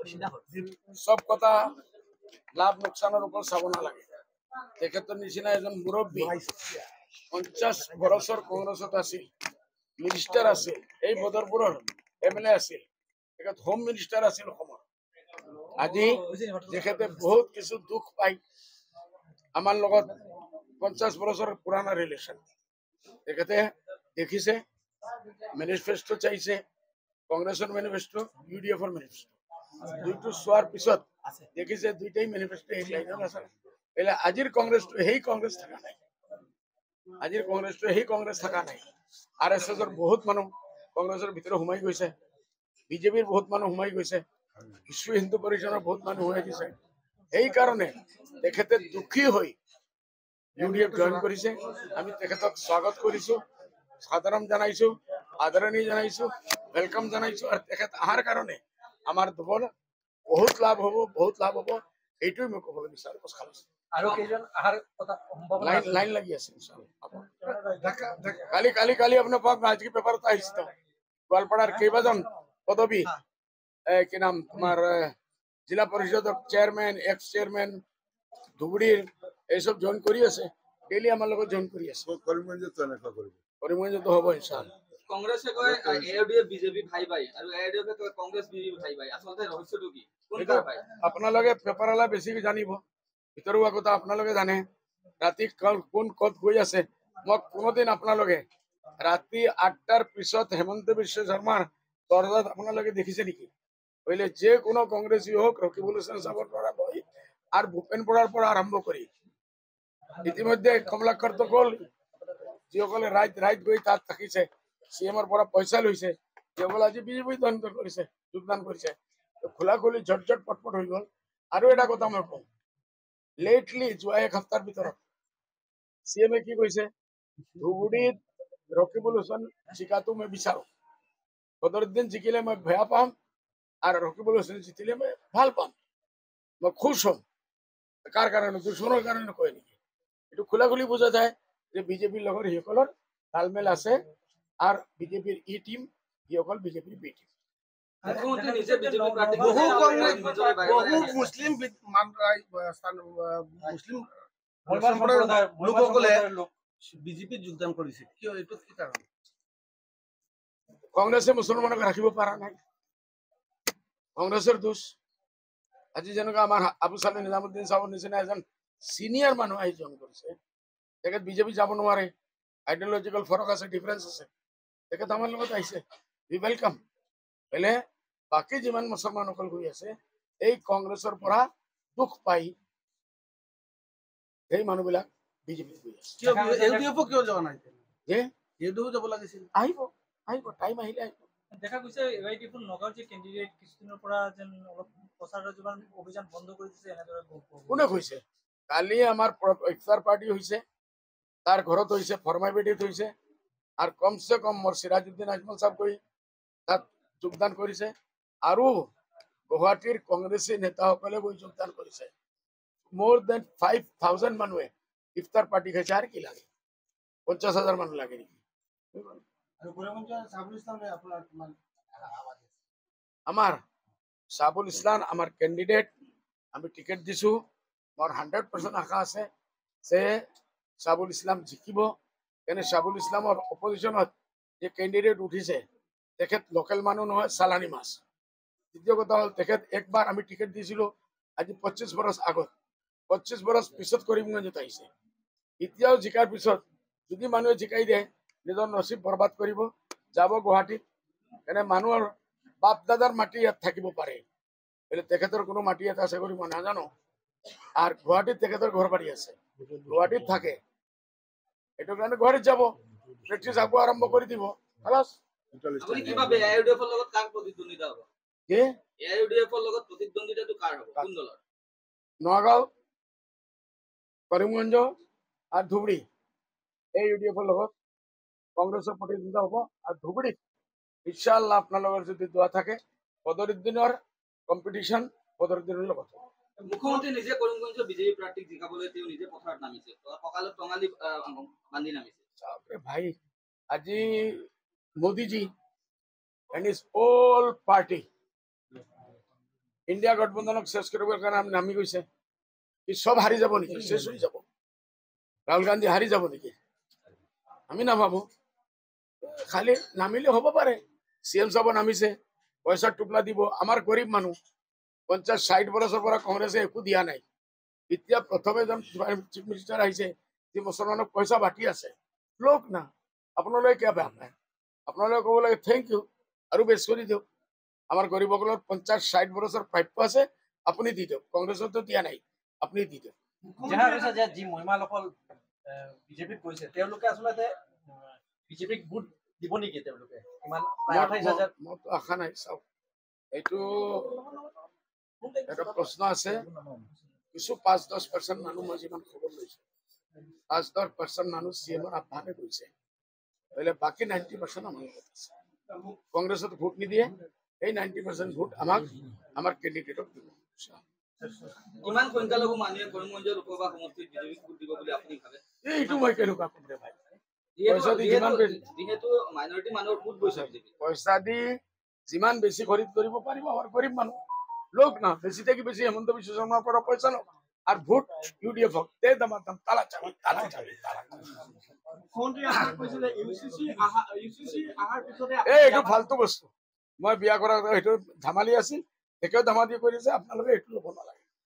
চব কথা লাভ লোকচানৰ ওপৰত চাব নালাগে তেখেতৰ নিচিনা এজন মুৰব্বী পঞ্চাছ বছৰ কংগ্ৰেছত আছিল মিনিষ্টাৰ আছিল এই বদৰপুৰৰ এম এল এ আছিল হোম মিনিষ্টাৰ আছিল আজি তেখেতে বহুত কিছু দুখ পাই আমাৰ লগত পঞ্চাছ বছৰ পুৰণা ৰিলেশ্যন তেখেতে দেখিছে মেনিফেষ্টো চাইছে কংগ্ৰেছৰ মেনিফেষ্টো ইউ ডি এফৰ মেনিফেষ্টো দুইটো চোৱাৰ পিছত দেখিছে দুইটাই মেনিফেষ্টো আছে এলে আজিৰ কংগ্ৰেছটো সেই কংগ্ৰেছ থকা নাই। আজিৰ কংগ্ৰেছটো সেই কংগ্ৰেছ থকা নাই। আৰ এছ এছৰ বহুত মানুহ কংগ্ৰেছৰ ভিতৰত সোমাই গৈছে। বিজেপিৰ বহুত মানুহ সোমাই গৈছে। বিশ্ব হিন্দু পৰিষদৰ বহুত মানুহ সোমাই গৈছে। সেইকাৰণে তেখেতে দুখী হৈ ইউ ডি এফ জইন কৰিছে। আমি তেখেতক স্বাগত কৰিছো সাধাৰণ জনাইছো আদৰণি জনাইছো ৱেলকাম জনাইছো। আৰু তেখেত অহাৰ কাৰণে আমাৰ দলৰ বহুত লাভ হ'ব বহুত লাভ হ'ব এইটোৱে মই ক'বলৈ বিচাৰো খালাছ। আৰু কেইজন অহাৰ কথা সম্ভাৱনা লাইন আছে? লাইন লাগি আছে কালি কালি কালি আপোনাৰ পাক আজি পেপাৰত আহিছে তো? গোৱালপাৰাৰ কেইবাজন পদবী। এ, কি নাম? তোমাৰ এ, জিলা পৰিষদৰ চেয়াৰমেন এক্স চেয়াৰমেন ধুবুৰীৰ এইসব জইন কৰি আছে। ডেইলি আমাৰ লগত জইন কৰি আছে। কৰিমগঞ্জতো হ'ব ইনশাআল্লাহ। কংগ্ৰেছে কয় A U D F BJP ভাই ভাই। আৰু এ ইউ ডি এফে কয় কংগ্ৰেছ বিজেপি ভাই ভাই। আচলতে ৰহস্যটো কি? আপোনালোকে পেপাৰৱালা বেছিকে জানিব। ভিতৰুৱা কথা আপোনালোকে জানে। ৰাতি কোন ক'ত গৈ আছে? মোক কোনোদিন আপোনালোকে ৰাতি আঠটাৰ পিছত হেমন্ত বিশ্ব শৰ্মাৰ দৰজাত আপোনালোকে দেখিছে নেকি? বুঝলে যে কোনো কংগ্ৰেছী হোক ৰকিবুল হুছেইন চাবৰ পৰা লৈ আৰু ভূপেন বৰাৰ পৰা আৰম্ভ কৰি ইতিমধ্যে কমলাকৰ গ'ল যিসকলে ৰাইত ৰাইত গৈ তাত থাকিছে। চি এমৰ পৰা পইচা লৈছে। যিসকলে আজি বিজেপি দণ্ড কৰিছে যোগদান কৰিছে। খোলা খুলি ঝট ঝট পটপট হৈ গ'ল। আৰু এটা কথা মই কওঁ লেটলি যোৱা এক সপ্তাহৰ ভিতৰত চি এমে কি কৈছে ধুবুৰীত ৰকিবুল হুছেইন জিকাটো মই বিচাৰো। বদৰুদ্দিন জিকিলে মই বেয়া পাম আৰু ৰকিবুল হুছেইন জিকিলে মই ভাল পাম। মই খুশ হ'ম। কাৰ কাৰণে দুশ্মনৰ কাৰণে কয় নেকি? এইটো খোলা খুলি বুজা যায় যে বিজেপিৰ লগত সেইসকলৰ তালমেল আছে। আৰু বিজেপিৰ ই টিম সিসকল বিজেপিৰ বি টিম। বিজেপি বহু বহু সম্প্ৰদায়ৰ মলবাৰ লোকসকলে বিজেপিত যোগদান কৰিছে কিয় এইটো কি কাৰণ? কংগ্ৰেছে মুছলমানক ৰাখিব পৰা নাই। কংগ্ৰেছৰ দোষ। আজি যেনেকুৱা আমাৰ আবু চালি নিজামুদ্দিন চাহৰ নিচিনা এজন চিনিয়ৰ মানুহ আহি জইন কৰিছে। তেখেত বিজেপি যাব নোৱাৰে। আইডিঅলজিকেল ফৰক আছে ডিফাৰেঞ্চ আছে। তেখেত আমাৰ লগত আহিছে। উই ৱেলকাম বেলে বাকী যিমান মুছলমানসকল গৈ আছে এই কংগ্ৰেছৰ পৰা দুখ পাই সেই মানুহবিলাক বিজেপিত গৈ আছে। কিয় যোৱা নাই? যে? যাব লাগিছিল। আহিব আহিব টাইম আহিলে আহিব। দেখা গৈছে এবাৰ দেখোন নগাঁৱৰ যে কেণ্ডিডেট কিছুদিনৰ পৰা যেন অলপ প্ৰচাৰ যিমান অভিযান বন্ধ কৰি দিছে এনেদৰে গ- গ- কোনে কৈছে? কালি আমাৰ ইফতাৰ পাৰ্টি হৈছে তাৰ ঘৰত হৈছে ফৰ্মাইবেটিত হৈছে। আৰু কমচে কম মোৰ চিৰাজুদ্দিন আজমল চাহ গৈ তাত যোগদান কৰিছে আৰু গুৱাহাটীৰ কংগ্ৰেছী নেতাসকলে গৈ যোগদান কৰিছে মোৰ দেন ফাইভ থাউজেণ্ড মানুহে ইফতাৰ পাৰ্টি খাইছে আৰু কি লাগে পঞ্চাছ হাজাৰ মানুহ লাগে নেকি আৰু কৰিমগঞ্জৰ চাবুল ইছলামে আপোনাৰ কিমান আমাৰ চাবুল ইছলাম আমাৰ কেণ্ডিডেট আমি টিকেট দিছো মোৰ হাণ্ড্ৰেড পাৰ্চেণ্ট আশা আছে যে চাবুল ইছলাম জিকিব এনে চাবুল ইছলামৰ অপজিশ্যনত যে কেণ্ডিডেট উঠিছে তেখেত লোকেল মানুহ নহয় চালানী মাছ। দ্বিতীয় কথা হ'ল তেখেত একবাৰ আমি টিকেট দিছিলো আজি পঁচিছ বৰছ আগত। পঁচিছ বৰছ পিছত কৰিমগঞ্জত আহিছে। এতিয়াও জিকাৰ পিছত যদি মানুহে জিকাই দিয়ে নিজৰ নচিব বৰবাদ কৰিব যাব গুৱাহাটীত। এনে মানুহৰ বাপ দাদাৰ মাটি ইয়াত থাকিব পাৰে। কিন্তু তেখেতৰ কোনো মাটি ইয়াত আছে বুলি মই নাজানো। আৰু গুৱাহাটীত তেখেতৰ ঘৰ বাৰী আছে। গুৱাহাটীত থাকে। সেইটো কাৰণে গুৱাহাটীত যাব। প্ৰেক্টিচ আকৌ আৰম্ভ কৰি দিব। খালাছ আপুনি কি ভাবে এ ইউ ডি এফৰ লগত কাৰ প্ৰতিদ্বন্দ্বিতা হ'ব? কি? এ ইউ ডি এফৰ লগত প্ৰতিদ্বন্দ্বিতাটো কাৰ হ'ব? কোন দলৰ? নগাঁও কৰিমগঞ্জ আৰু ধুবুৰী। এই ইউ ডি এফৰ লগত কংগ্ৰেছৰ প্ৰতিদ্বন্দ্বিতা হ'ব আৰু ধুবুৰীত ইনশাআল্লাহ আপোনালোকৰ যদি দোৱা থাকে বদৰুদ্দিনৰ কম্পিটিশ্যন বদৰুদ্দিনৰ লগত হ'ব। মুখ্যমন্ত্ৰী নিজে কৰিমগঞ্জৰ বিজেপি প্ৰাৰ্থীক জিকাবলৈ তেওঁ নিজে পথাৰত নামিছে। কঁকালত টঙালি বান্ধি নামিছে। ভাই আজি Modiji and his whole party India গঠবন্ধনক চেছ কৰিবৰ কাৰণে নামি গৈছে। কি চব হাৰি যাব নেকি? চেছ হৈ যাব। ৰাহুল গান্ধী হাৰি যাব নেকি? আমি নাভাবো খালি নামিলে হ'ব পাৰে। চি এম চাব নামিছে পইচাৰ টোপলা দিব। আমাৰ গৰীব মানুহ। পঞ্চাছ ষাঠি বছৰৰ পৰা কংগ্ৰেছে একো দিয়া নাই। এতিয়া প্ৰথমে এজন চিফ মিনিষ্টাৰ আহিছে যি মুছলমানক পইচা বাকী আছে লোক না আপোনালোকে কিয় বেয়া পায়? আপোনালোকে ক'ব লাগে থেংক ইউ আৰু বেছ কৰি দিয়ক। আমাৰ গৰীবসকলৰ পঞ্চাছ ষাঠি বছৰ প্ৰাপ্য আছে আপুনি দি দিয়ক। কংগ্ৰেছতো দিয়া নাই আপুনি দি দিয়ক। দেখা গৈছে যে যি মহিমাসকল বিজেপিত গৈছে তেওঁলোকে আচলতে বিজেপিক ভোট দিব নেকি তেওঁলোকে? ইমান প্ৰায় আঠাইছ হাজাৰ? মই- আশা নাই চাওক। এইটো এটা প্ৰশ্ন আছে কিছু পাঁচ দহ পাৰ্চেণ্ট মানুহ মই যিমান খবৰ লৈছো। পাঁচ দহ পাৰ্চেণ্ট মানুহ চি এমৰ আহ্বানে গৈছে হ'লে বাকী নাইণ্টি পাৰ্চেণ্ট আমাৰ লগত আছে। কংগ্ৰেছত ভোট নিদিয়ে এই নাইণ্টি পাৰ্চেণ্ট ভোট আমাক আমাৰ কেণ্ডিডেটক দিব। কিমান সংখ্যালঘু মানুহে কৰিমগঞ্জ লোকসভা সমষ্টিত বিজেপিক ভোট দিব বুলি আপুনি ভাবে? এইটো মই কেনেকুৱা ক'ম ৰে ভাই? যিহেতু পইচা দি যিমান বেছি- পইচা দি যিমান খৰিদ কৰিব পাৰিব আমাৰ গৰীব মানুহ। লোক না বেছি থেকে বেছি হেমন্ত বিশ্ব শৰ্মাৰ পৰা পইচা লওক আৰু ভোট ইউ ডি এফক দে দামাৰ দাম তালা চাবি তালা চাবি তালা চাবি। মুখ্যমন্ত্ৰী আহাৰ কৈছিলে ইউ চি চি আহা ইউ চি চি আহাৰ পিছতে এই এইটো ফাল্টু বস্তু। মই বিয়া কৰা সেইটো ধেমালি আছিল একেও ধেমালি কৰিছে আপোনালোকে এইটো ল'ব নালাগে।